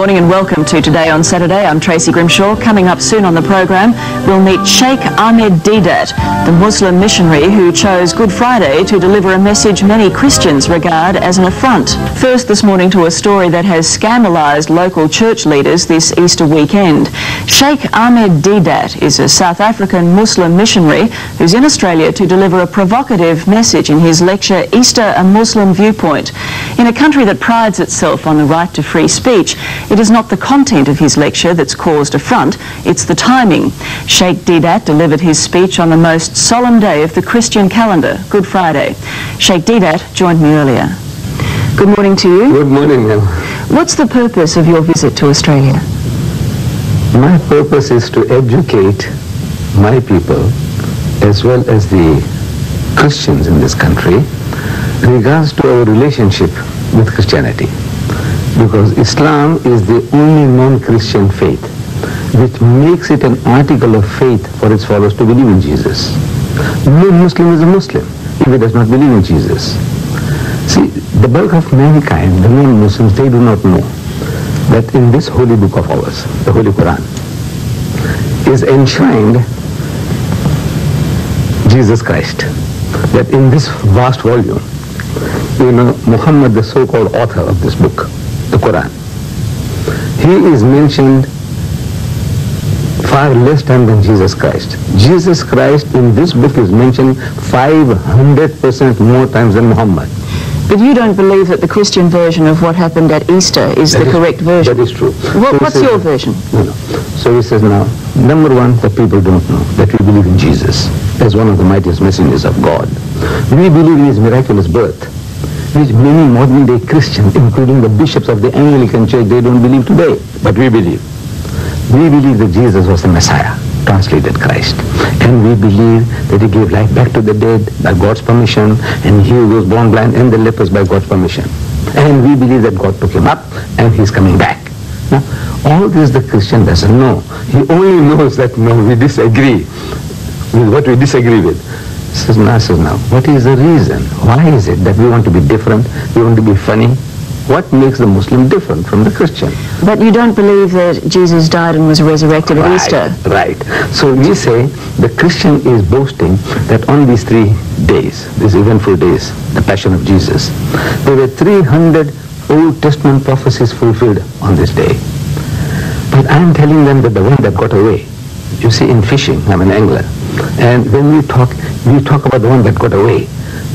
morning and welcome to Today on Saturday. I'm Tracy Grimshaw. Coming up soon on the program, we'll meet Sheikh Ahmed Deedat, the Muslim missionary who chose Good Friday to deliver a message many Christians regard as an affront. First this morning to a story that has scandalised local church leaders this Easter weekend. Sheikh Ahmed Deedat is a South African Muslim missionary who's in Australia to deliver a provocative message in his lecture Easter a Muslim Viewpoint. In a country that prides itself on the right to free speech, it is not the content of his lecture that's caused affront, it's the timing. Sheikh Deedat delivered his speech on the most solemn day of the Christian calendar, Good Friday. Sheikh Deedat joined me earlier. Good morning to you. Good morning, ma'am. What's the purpose of your visit to Australia? My purpose is to educate my people as well as the Christians in this country regards to our relationship with Christianity. Because Islam is the only non-Christian faith which makes it an article of faith for its followers to believe in Jesus. No Muslim is a Muslim if he does not believe in Jesus. See, the bulk of mankind, the non-Muslims, they do not know that in this holy book of ours, the Holy Quran, is enshrined Jesus Christ. That in this vast volume, you know, Muhammad, the so-called author of this book, the Quran, he is mentioned far less time than Jesus Christ. Jesus Christ in this book is mentioned 500% more times than Muhammad. But you don't believe that the Christian version of what happened at Easter is That the is- correct version? That is true. What, So what's says- your version? No, no. So he says now, number one, the people don't know that we believe in Jesus as one of the mightiest messengers of God. We believe in his miraculous birth, which many modern day Christians, including the bishops of the Anglican Church, they don't believe today, but we believe. We believe that Jesus was the Messiah, translated Christ. And we believe that he gave life back to the dead by God's permission, and he was born blind and the lepers by God's permission. And we believe that God took him up and he's coming back. Now, all this the Christian doesn't know. He only knows that, no, we disagree with what we disagree with. Says, now, says, now, what is the reason? Why is it that we want to be different? We want to be funny? What makes the Muslim different from the Christian? But you don't believe that Jesus died and was resurrected at Easter? Right. So we say the Christian is boasting that on these three days, these eventful days, the Passion of Jesus, there were 300 Old Testament prophecies fulfilled on this day. But I'm telling them that the one that got away, you see in fishing, I'm an angler, and when we talk, we talk about the one that got away.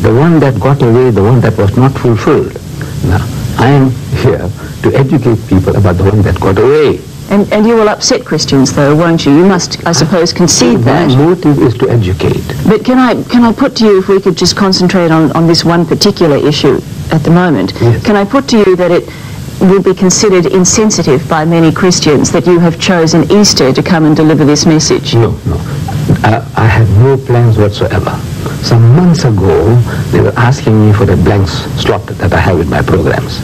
The one that got away, the one that was not fulfilled. Now, I am here to educate people about the one that got away. And, and you will upset Christians, though, won't you? You must, I suppose, concede that. My motive is to educate. But can I, can I put to you, if we could just concentrate on, on this one particular issue at the moment, Yes. can I put to you that it will be considered insensitive by many Christians that you have chosen Easter to come and deliver this message? No, no. I, I have no plans whatsoever. Some months ago, they were asking me for the blank slot that I have in my programs.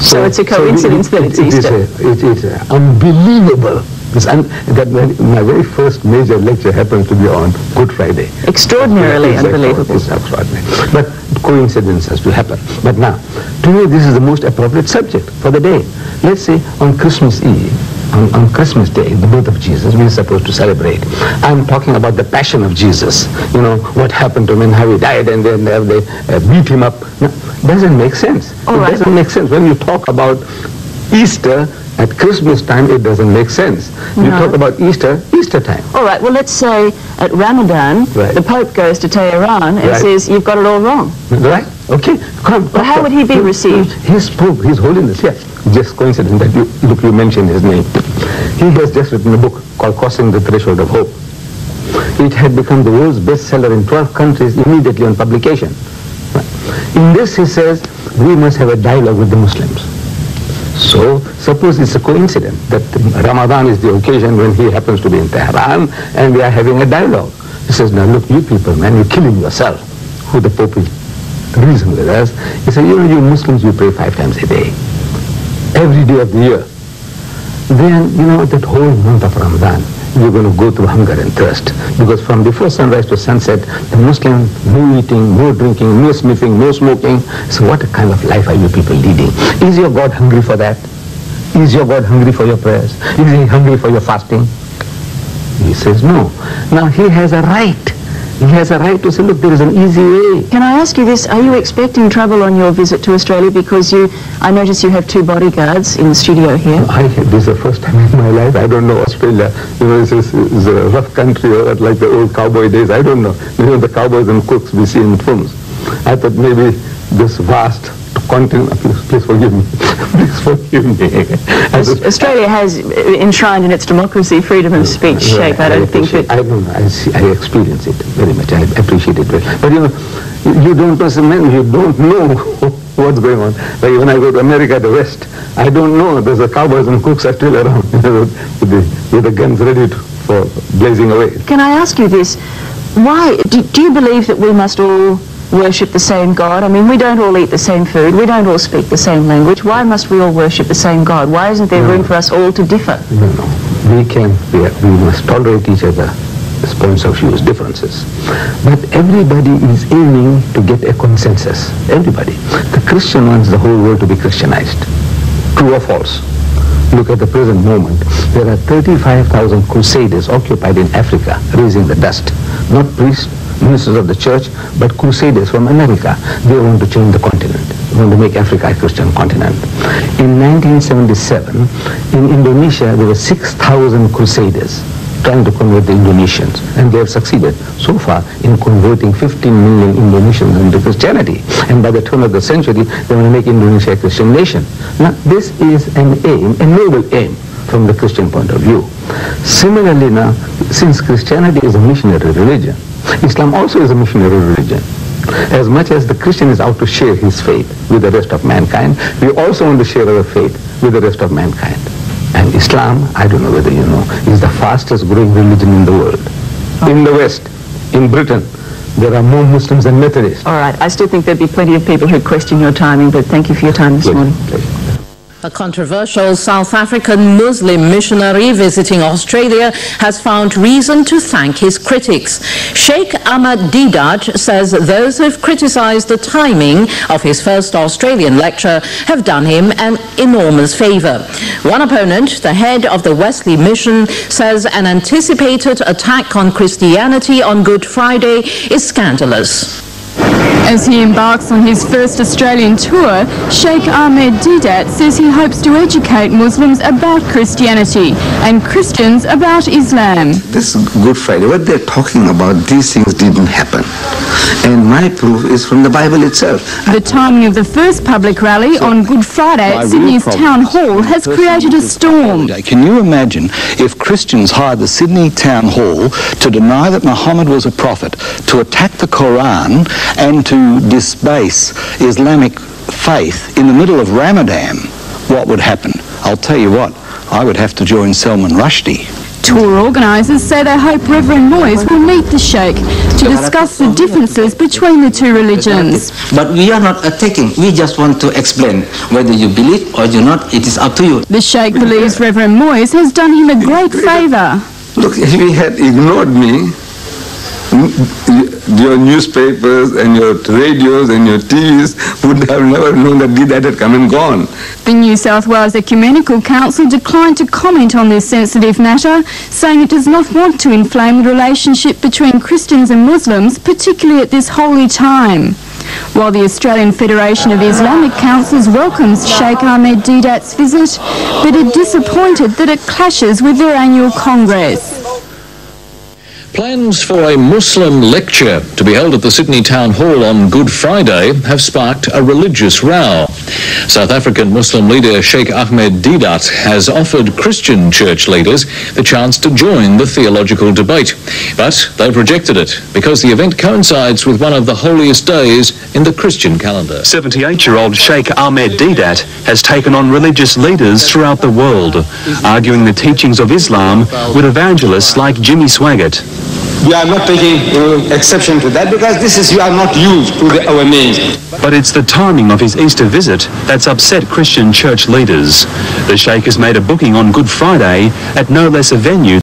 So it's a coincidence that it's it is Easter. a- It is a unbelievable. It's un, that my, my very first major lecture happens to be on Good Friday. Extraordinarily It's unbelievable. It's extraordinary. But coincidences to happen. But now, to me, this is the most appropriate subject for the day. Let's say on Christmas Eve, on, on Christmas Day, the birth of Jesus, we are supposed to celebrate. I'm talking about the passion of Jesus. You know, what happened to him and how he died and then they, they uh, beat him up. No, doesn't make sense. All it right. doesn't make sense. When you talk about Easter at Christmas time, it doesn't make sense. You No. talk about Easter, Easter time. All right, well, let's say at Ramadan, Right. the Pope goes to Tehran and Right. says, you've got it all wrong. Right? Okay. Come. Well, how would he be received? His Pope, His Holiness, yes. Just coincidence that you, look, you mentioned his name. He has just written a book called Crossing the Threshold of Hope. It had become the world's bestseller in 12 countries immediately on publication. In this, he says, we must have a dialogue with the Muslims. So, suppose it's a coincidence that Ramadan is the occasion when he happens to be in Tehran and we are having a dialogue. He says, now look, you people, man, you're killing yourself. Who the Pope will reason with us. He said, you know, you Muslims, you pray five times a day. Every day of the year. Then, you know, that whole month of Ramadan, you're going to go through hunger and thirst. Because from before sunrise to sunset, the Muslim, no eating, no drinking, no sniffing, no smoking. So what kind of life are you people leading? Is your God hungry for that? is your God hungry for your prayers? Is he hungry for your fasting? He says no. Now he has a right. He has a right to say, look, there is an easy way. Can I ask you this? Are you expecting trouble on your visit to Australia? Because you, I notice you have two bodyguards in the studio here. I, this is the first time in my life. I don't know Australia. You know, it's, it's, it's a rough country like the old cowboy days. I don't know. You know, the cowboys and cooks we see in films. I thought maybe this vast please, please forgive me, please forgive me. Australia has enshrined in its democracy freedom of speech, Right, Sheikh. I don't think that... I don't know. I, see, I experience it very much. I appreciate it very But you know, you don't know, some men, you don't know what's going on. Like when I go to America, the West, I don't know. There's the cowboys and cooks are still around with, the, with the guns ready to, for blazing away. Can I ask you this? Why, do, do you believe that we must all worship the same God? I mean, we don't all eat the same food. We don't all speak the same language. Why must we all worship the same God? Why isn't there room for us all to differ? No, no. We can, we, we must tolerate each other as points of view, differences. But everybody is aiming to get a consensus. Everybody. The Christian wants the whole world to be Christianized. True or false? Look at the present moment. There are 35,000 crusaders occupied in Africa, raising the dust. Not priests, ministers of the church, but crusaders from America. They want to change the continent. They want to make Africa a Christian continent. In 1977, in Indonesia, there were 6,000 crusaders trying to convert the Indonesians, and they have succeeded so far in converting 15 million Indonesians into Christianity. And by the turn of the century, they want to make Indonesia a Christian nation. Now, this is an aim, a noble aim from the Christian point of view. Similarly now, since Christianity is a missionary religion, Islam also is a missionary religion. As much as the Christian is out to share his faith with the rest of mankind, we also want to share our faith with the rest of mankind. And Islam, I don't know whether you know, is the fastest growing religion in the world. In the West, in Britain, there are more Muslims than Methodists. All right, I still think there'd be plenty of people who'd question your timing, but thank you for your time this morning. A controversial South African Muslim missionary visiting Australia has found reason to thank his critics. Sheikh Ahmed Deedat says those who've criticized the timing of his first Australian lecture have done him an enormous favor. One opponent, the head of the Wesley Mission, says an anticipated attack on Christianity on Good Friday is scandalous. As he embarks on his first Australian tour, Sheikh Ahmed Deedat says he hopes to educate Muslims about Christianity and Christians about Islam. This Good Friday, what they're talking about, these things didn't happen. And my proof is from the Bible itself. The timing of the first public rally on Good Friday at Sydney's Town Hall has created a who took the storm. Can you imagine if Christians hired the Sydney Town Hall to deny that Muhammad was a prophet, to attack the Quran, and to disbase Islamic faith in the middle of Ramadan? What would happen? I'll tell you what, I would have to join Salman Rushdie. Tour organisers say they hope Reverend Moyes will meet the Sheikh to discuss the differences between the two religions. But we are not attacking. We just want to explain whether you believe or do not. It is up to you. The Sheikh believes Reverend Moyes has done him a great favour. Look, if he had ignored me, m- your newspapers and your radios and your TVs would have never known that Deedat had come and gone. The New South Wales Ecumenical Council declined to comment on this sensitive matter, saying it does not want to inflame the relationship between Christians and Muslims, particularly at this holy time. While the Australian Federation of Islamic Councils welcomes Sheikh Ahmed Deedat's visit, but are disappointed that it clashes with their annual congress. Plans for a Muslim lecture to be held at the Sydney Town Hall on Good Friday have sparked a religious row. South African Muslim leader Sheikh Ahmed Deedat has offered Christian church leaders the chance to join the theological debate, but they've rejected it because the event coincides with one of the holiest days in the Christian calendar. 78-year-old Sheikh Ahmed Deedat has taken on religious leaders throughout the world, arguing the teachings of Islam with evangelists like Jimmy Swaggart. We are not taking uh, exception to that because this is, you are not used to the, our names. But it's the timing of his Easter visit that's upset Christian church leaders. The Sheikh has made a booking on Good Friday at no less a venue